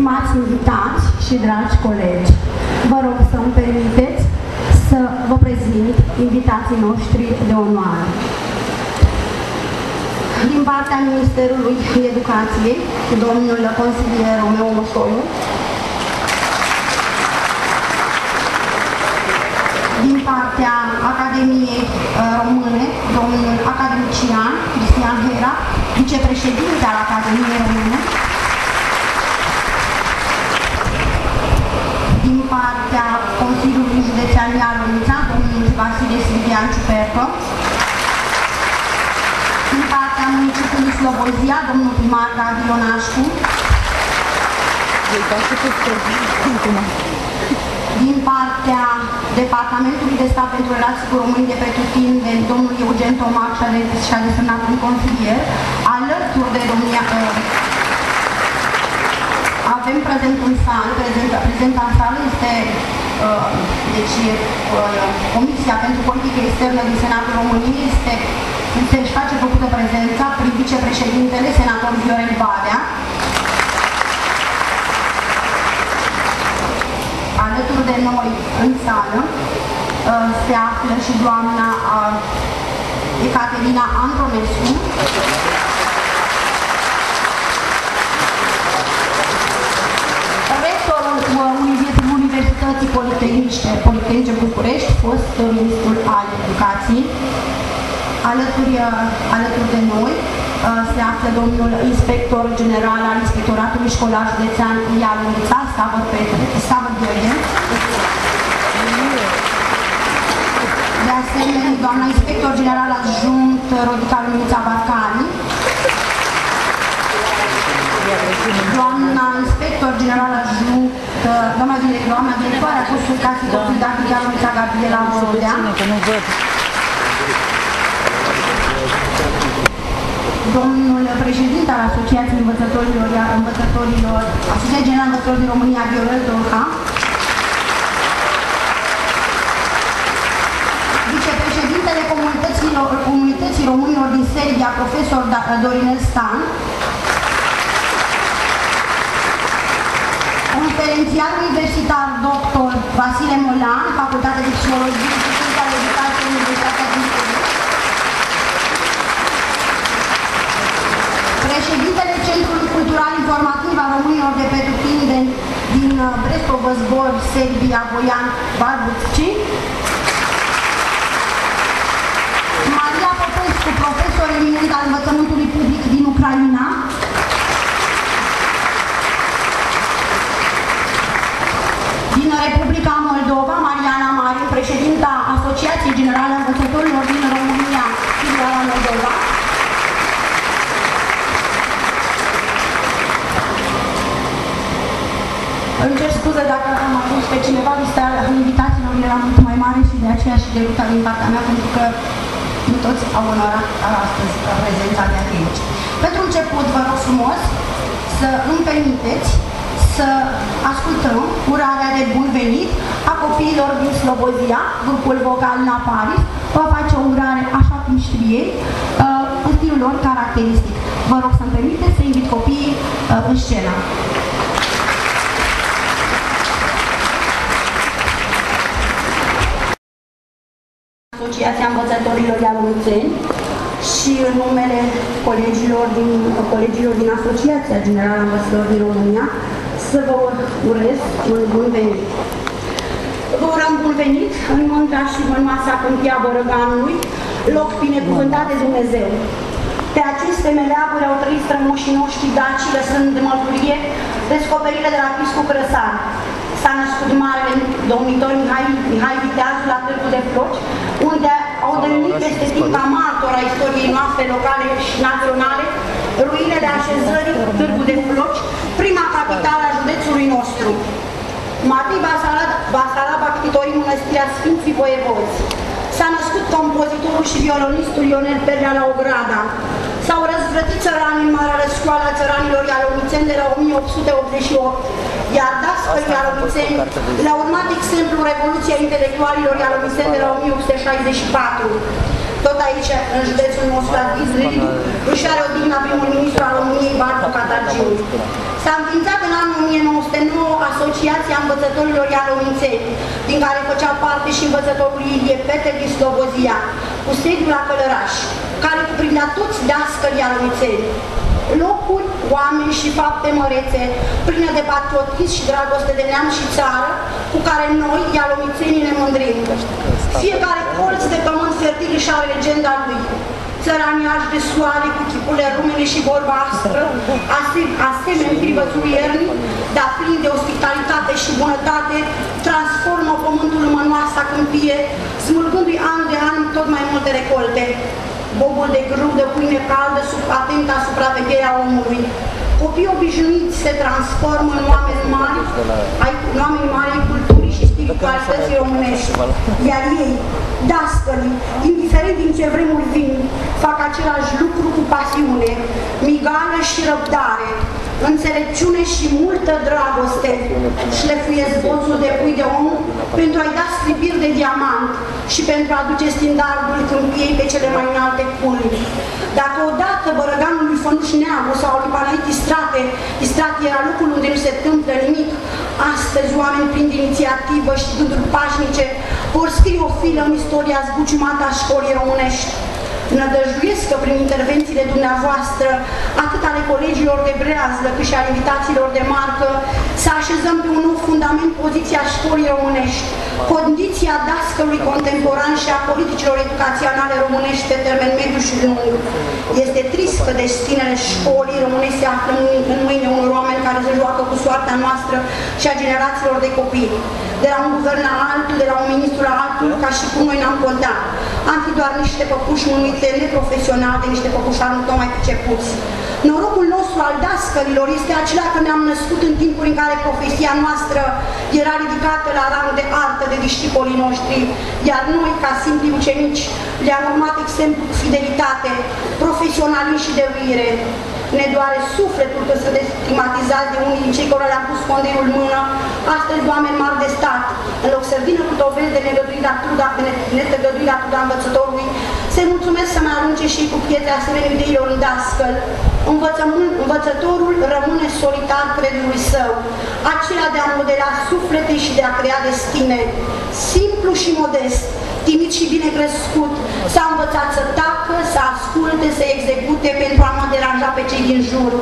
Stimați invitați și dragi colegi, vă rog să îmi permiteți să vă prezint invitații noștri de onoare. Din partea Ministerului Educației, domnul consilier Romeo Moșoiu, din partea Academiei uh, Române, domnul academician Cristian Hera, vicepreședinte al Academiei Române, din partea Consiliului Județean Ialomița, domnul Vasile Silvian Ciupercă, din partea municipiului Slobozia, domnul primar Gabi Ionașcu, din partea Departamentului de Stat pentru Relații cu Românii de Pretutindeni, domnul Eugen Tomac și-a desemnat un consilier, alături de domnia uh, avem prezent în sală, prezent, prezent în sală este uh, deci, uh, Comisia pentru Politică Externă din Senatul României, este, se își face făcută prezența prin vicepreședintele, senator Viorel Badea, alături de noi în sală uh, se află și doamna uh, Ecaterina Andronescu, Universității Politehnice, Politehnice București, fost ministrul al educației. Alături, uh, alături de noi se află domnul inspector general al Inspectoratului Școlar Județean Ialunița, Stavăr Petre, Stavăr Gheorghe. De asemenea, doamna inspector general adjunct Rodica Luminița Barcani, doamna inspector general adjunct, doamna, direct, doamna directoare a cursului casei copii didactic Ialunița Gabriela Vodea, domnul președinte al Asociației Învățătorilor, Învățătorilor, Asociația Generală Învățătorilor din România, Viorel Dolca, vicepreședintele Comunității Românilor din Serbia, profesor Dorinel Stan, conferențiar universitar dr. Vasile Molan, Facultatea de Psihologie și Institutul al Educației Universitatea din Serbia, președintele Centrului Cultural Informativ al Românilor de Pretutindeni din uh, Brestov, Zbor, Serbia, Boian Barbuțci, Maria Popescu, profesor eminent al învățământului public din Ucraina, din Republica Moldova, Mariana Mariu, președinta Asociației Generale a Învățătorilor din România, filiala Moldova, Îmi cer scuze dacă am adus pe cineva, lista invitațiilor era mult mai mare și de aceea și de ruta din partea mea, pentru că nu toți au onorat astăzi prezența de aici. Pentru început, vă rog frumos să îmi permiteți să ascultăm urarea de bun venit a copiilor din Slobozia, grupul vocal la Paris, va face o urare așa cum știu ei, în stilul lor caracteristic. Vă rog să-mi permiteți să invit copiii în scenă. Asociația Învățătorilor Ialomițeni și în numele colegilor din, colegilor din Asociația Generală a Învățătorilor din România să vă urez un bun venit. Vă urăm bun venit în mândra și mănoasa câmpia Bărăganului, loc binecuvântat de Dumnezeu. Pe aceste meleaguri au trăit strămoșii noștri daci, lăsând de mărturie descoperirile de la Piscu Crăsan. S-a născut marele domnitor Mihai, Mihai Viteazul la Târgul de Floci, unde au devenit peste timp ca martor a istoriei noastre locale și naționale, ruinele așezării Târgul de Floci, prima capitală a județului nostru. Matei Basaraba, ctitorii Mănăstirea Sfinții Voievozi. S-a născut compozitorul și violonistul Ionel Perlea la Ograda. S-au răzvrătit țăranii în Marea Răscoală a țăranilor ialomițeni de la 1888, iar dascăl ialomițeni le-a urmat exemplul Revoluției Intelectualilor ialomițeni de la 1864. tot aici, în județul nostru, își are o digna primul ministru al României, Barbu Catargiu. S-a înființat în anul 1909 Asociația Învățătorilor Ialomițeni, din care făceau parte și învățătorul Ilie Peter din Slobozia, cu sediul la Călăraș, care cuprindea toți dascăli ialomițeni locuri, oameni și fapte mărețe, pline de patriotism și dragoste de neam și țară, cu care noi, ialomițenii, ne mândrim. Fiecare colț de pământ fertil și are legenda lui. Țăraniaș de soare cu chipurile rumene și vorba astră, asemenea privățului iernii, dar plin de ospitalitate și bunătate, transformă pământul în mănoasa câmpie, smulgându-i an de an tot mai multe recolte bobul de grâu de pâine caldă sub atenta supraveghere a omului. Copiii obișnuiți se transformă în oameni mari, ai, în oameni mari ai culturii și spiritualității românești. Iar ei, dascălii, indiferent din ce vremuri vin, fac același lucru cu pasiune, migală și răbdare, înțelepciune și multă dragoste, șlefuiesc boțul de pui de om pentru a-i da sclipiri de diamant și pentru a aduce standardul câmpiei pe cele mai înalte culmi. Dacă odată bărăganul lui Fănuș Neagu sau lui Panaiti Strate, Strate era locul unde nu se întâmplă nimic, astăzi oameni prin inițiativă și gânduri pașnice vor scrie o filă în istoria zbuciumată a școlii românești. Nădăjduiesc că prin intervențiile dumneavoastră, atât ale colegilor de breazlă, cât și ale invitațiilor de marcă, să așezăm pe un nou fundament poziția școlii românești, condiția dascălui contemporan și a politicilor educaționale românești pe termen mediu și lung. Este trist că destinele școlii românești se află în mâine unor oameni care se joacă cu soarta noastră și a generațiilor de copii. De la un guvern la altul, de la un ministru la altul, ca și cum noi n-am contat. Am fi doar niște păpuși mânuite neprofesionale, niște păpușari nu mai pricepuți. Norocul nostru al dascălilor este acela că ne-am născut în timpul în care profesia noastră era ridicată la rang de artă de discipolii noștri, iar noi, ca simpli ucenici, le-am urmat exemplu cu fidelitate, profesionalism și dăruire. Ne doare sufletul că să destigmatizați de unii din cei care le-am pus fondeiul în mână, astăzi oameni mari de stat, în loc să vină cu dovezi de negăduirea truda, de netăgăduirea truda învățătorului, se mulțumesc să mai arunce și cu pietre asemenea ideilor în dascăl. Învățătorul rămâne solitar credului său, acela de a modela suflete și de a crea destine, simplu și modest, timid și bine crescut, s-a învățat să tacă, să asculte, să execute pentru a nu deranja pe cei din jur.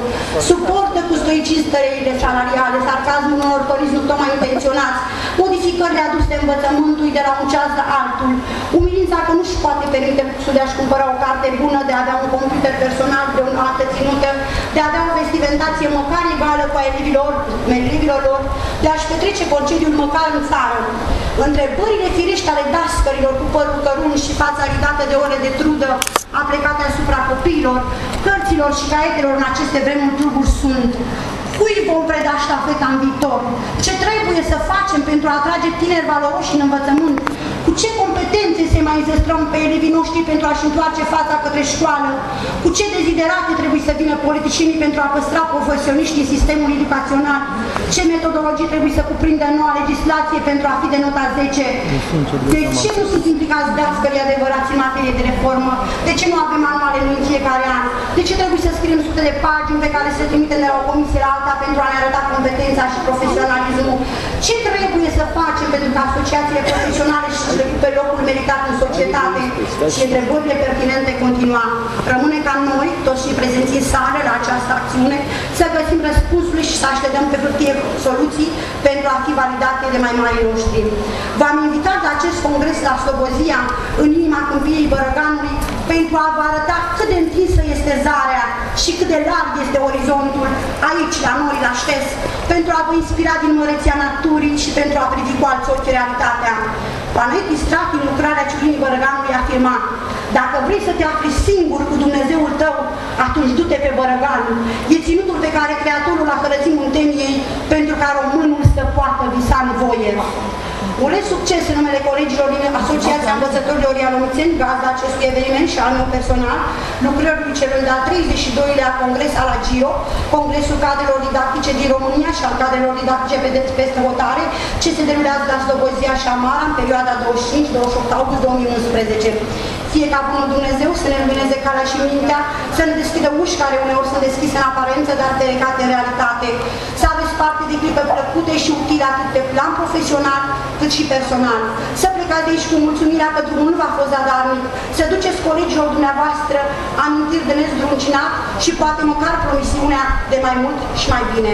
Suportă cu stoicism tăreile salariale, sarcasmul unor părinți nu tocmai intenționați, modificările aduse învățământului de la un ceas la altul, umilința că nu-și poate permite luxul de a-și cumpăra o carte bună, de a avea un computer personal de o altă ținută, de a avea o vestimentație măcar egală cu a elevilor, elevilor lor, de a-și petrece concediul măcar în țară. Întrebările firești ale dascărilor cu părul cărun și fața ridată de ore de trudă aplicate asupra copiilor, cărților și caietelor în aceste vremuri truburi sunt Cui vom preda ștafeta în viitor? Ce trebuie să facem pentru a atrage tineri valoroși în învățământ? Cu ce competențe se mai înzestrăm pe elevii noștri pentru a-și întoarce fața către școală? Cu ce deziderate trebuie să vină politicienii pentru a păstra profesioniștii în sistemul educațional? Ce metodologii trebuie să cuprindă noua legislație pentru a fi de nota 10? De ce nu sunt implicați dascării adevărați în materie de reformă? De ce nu avem manuale în fiecare an? De ce trebuie să scriem sute de pagini pe care se trimite de la o comisie la alta pentru a ne arăta competența și profesionalismul? Ce trebuie să facem pentru ca asociațiile profesionale și pe locul meritat în societate și întrebările pertinente continua. Rămâne ca noi, toți și prezenții sale la această acțiune, să găsim răspunsuri și să așteptăm pe hârtie soluții pentru a fi validate de mai mari noștri. V-am invitat la acest congres la Slobozia, în inima câmpiei Bărăganului, pentru a vă arăta cât de întinsă este zarea și cât de larg este orizontul aici, la noi, la Ștes, pentru a vă inspira din măreția naturii și pentru a privi cu alți ochi realitatea. Panet distrat în lucrarea Ciulinii Bărăganului afirma dacă vrei să te afli singur cu Dumnezeul tău, atunci du-te pe Bărăgan. E ținutul pe care Creatorul a hărățit munteniei pentru ca românul să poată visa în voie. Urez succes în numele colegilor din Asociația Învățătorilor Ialomițeni, gazda acestui eveniment și al meu personal, lucrării celui de-al 32-lea congres al AGIO, Congresul Cadrelor Didactice din România și al Cadrelor Didactice pe peste hotare, ce se derulează la Slobozia și Amara în perioada 25-28 august 2011. fie ca bunul Dumnezeu să ne lumineze calea și mintea, să ne deschidă uși care uneori sunt deschise în aparență, dar delicate în realitate, să aveți parte de clipe plăcute și utile atât pe plan profesional cât și personal. Să plecați de aici cu mulțumirea că drumul nu v-a fost zadarnic, să duceți colegilor dumneavoastră amintiri de nezdruncinat și poate măcar promisiunea de mai mult și mai bine.